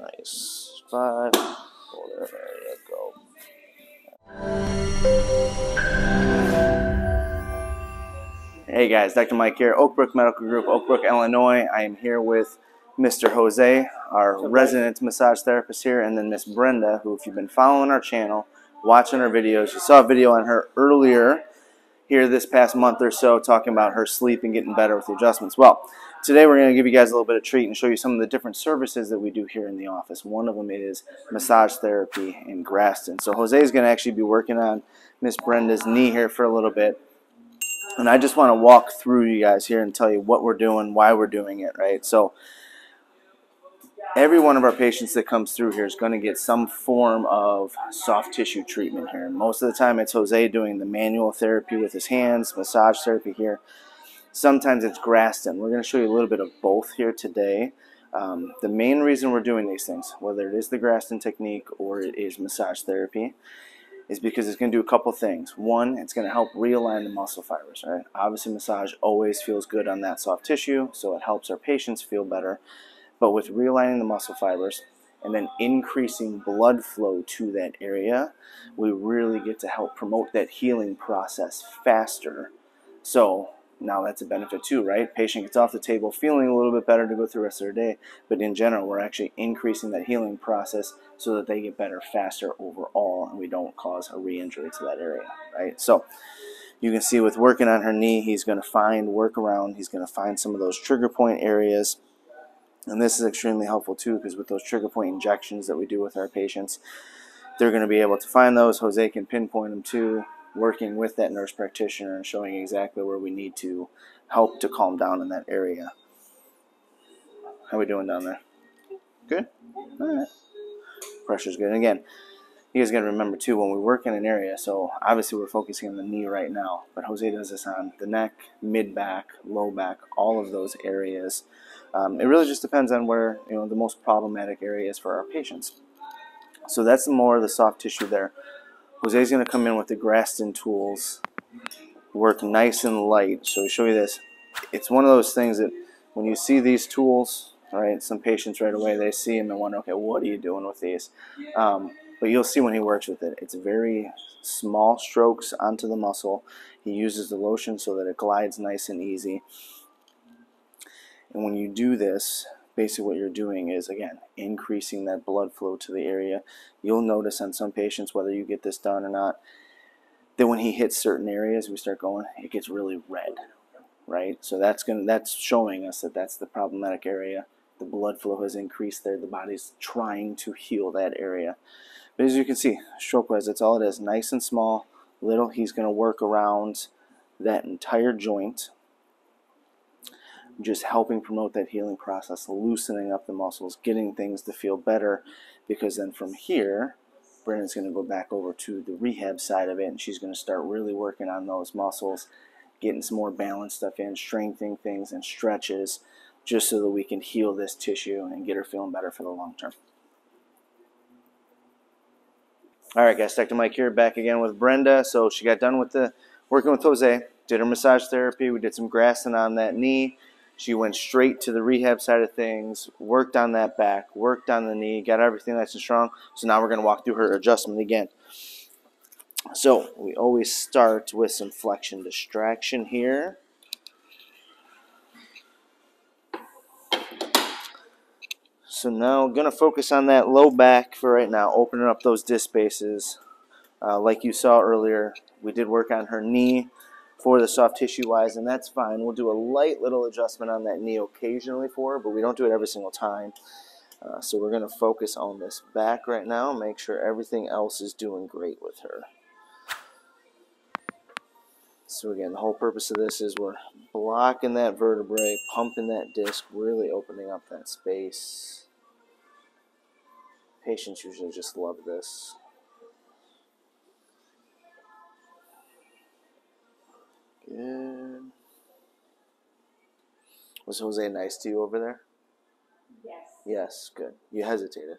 Nice. Five. There you go. Hey guys, Dr. Mike here, Oak Brook Medical Group, Oak Brook, Illinois. I am here with Mr. Jose, our resident massage therapist here, and then Miss Brenda, who, if you've been following our channel, watching our videos, you saw a video on her earlier here this past month or so talking about her sleep and getting better with the adjustments. Well, today we're going to give you guys a little bit of treat and show you some of the different services that we do here in the office. One of them is massage therapy in Graston. So Jose is going to actually be working on Miss Brenda's knee here for a little bit. And I just want to walk through you guys here and tell you what we're doing, why we're doing it, right? So every one of our patients that comes through here is going to get some form of soft tissue treatment here. Most of the time it's Jose doing the manual therapy with his hands, massage therapy here. Sometimes it's Graston. We're going to show you a little bit of both here today. Um, the main reason we're doing these things, whether it is the Graston technique or it is massage therapy, is because it's going to do a couple things. One, it's going to help realign the muscle fibers, right? Obviously, massage always feels good on that soft tissue, so it helps our patients feel better. But with realigning the muscle fibers and then increasing blood flow to that area, we really get to help promote that healing process faster. So now that's a benefit too, right? Patient gets off the table feeling a little bit better to go through the rest of their day, but in general, we're actually increasing that healing process so that they get better faster overall and we don't cause a re-injury to that area, right? So you can see with working on her knee, he's going to find workaround. He's going to find some of those trigger point areas and this is extremely helpful too because with those trigger point injections that we do with our patients, they're going to be able to find those. Jose can pinpoint them too, working with that nurse practitioner and showing exactly where we need to help to calm down in that area. How are we doing down there? Good? All right. Pressure's good. And again, you guys got to remember too when we work in an area, so obviously we're focusing on the knee right now, but Jose does this on the neck, mid back, low back, all of those areas. Um, it really just depends on where you know the most problematic area is for our patients. So that's more of the soft tissue there. Jose's going to come in with the Graston tools, work nice and light. So we show you this. It's one of those things that when you see these tools, right, some patients right away, they see them and wonder, okay, what are you doing with these? Um, but you'll see when he works with it. It's very small strokes onto the muscle. He uses the lotion so that it glides nice and easy. And when you do this, basically what you're doing is, again, increasing that blood flow to the area. You'll notice on some patients, whether you get this done or not, that when he hits certain areas, we start going, it gets really red, right? So that's going to that's showing us that that's the problematic area. The blood flow has increased there. The body's trying to heal that area. But as you can see, stroke wise, that's all it is. Nice and small, little. He's going to work around that entire joint just helping promote that healing process, loosening up the muscles, getting things to feel better. Because then from here, Brenda's going to go back over to the rehab side of it and she's going to start really working on those muscles, getting some more balance stuff in, strengthening things and stretches just so that we can heal this tissue and get her feeling better for the long term. All right, guys, Dr. Mike here, back again with Brenda. So she got done with the working with Jose, did her massage therapy. We did some Graston on that knee. She went straight to the rehab side of things, worked on that back, worked on the knee, got everything nice and strong. So now we're going to walk through her adjustment again. So we always start with some flexion distraction here. So now I'm going to focus on that low back for right now, opening up those disc spaces. Uh, like you saw earlier, we did work on her knee for the soft tissue wise, and that's fine. We'll do a light little adjustment on that knee occasionally for her, but we don't do it every single time. Uh, so we're going to focus on this back right now, make sure everything else is doing great with her. So again, the whole purpose of this is we're blocking that vertebrae, pumping that disc, really opening up that space. Patients usually just love this. Good. Was Jose nice to you over there? Yes. Yes, good. You hesitated.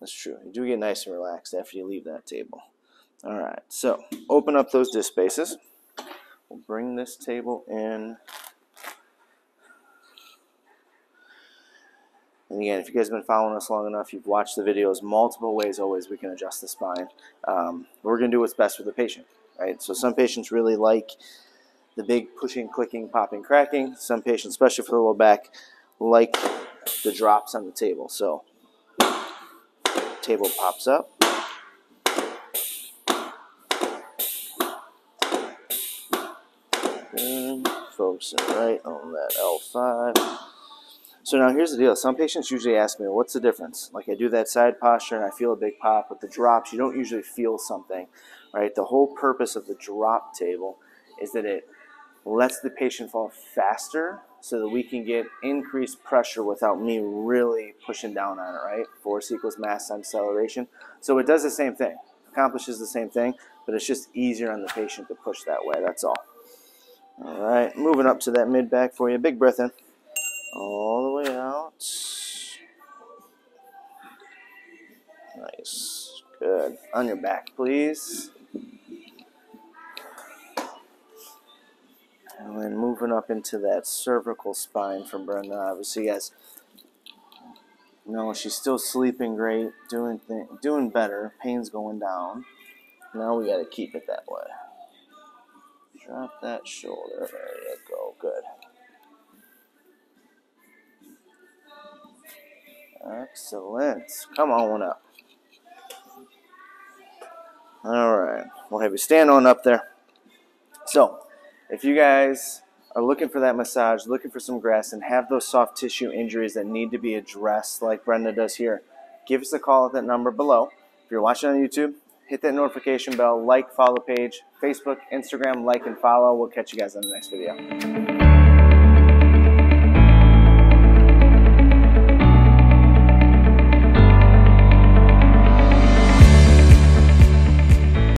That's true. You do get nice and relaxed after you leave that table. All right, so open up those disc spaces. We'll bring this table in. And again, if you guys have been following us long enough, you've watched the videos multiple ways always we can adjust the spine. Um, we're going to do what's best for the patient, right? So some patients really like the big pushing, clicking, popping, cracking. Some patients, especially for the low back, like the drops on the table. So table pops up. Focusing right on that L5. So now here's the deal. Some patients usually ask me, what's the difference? Like I do that side posture and I feel a big pop. With the drops, you don't usually feel something, right? The whole purpose of the drop table is that it lets the patient fall faster so that we can get increased pressure without me really pushing down on it, right? Force equals mass times acceleration. So it does the same thing, accomplishes the same thing, but it's just easier on the patient to push that way, that's all. All right, moving up to that mid back for you. Big breath in all the way out. Nice. Good. On your back, please. And then moving up into that cervical spine from Brenda. Obviously, yes. No, she's still sleeping great, doing doing better. Pain's going down. Now we got to keep it that way. Drop that shoulder. There you go. Good. Excellent. Come on up. All right. We'll have you stand on up there. So, if you guys are looking for that massage, looking for some grass, and have those soft tissue injuries that need to be addressed, like Brenda does here, give us a call at that number below. If you're watching on YouTube, hit that notification bell, like, follow page, Facebook, Instagram, like, and follow. We'll catch you guys on the next video.